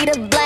see the black.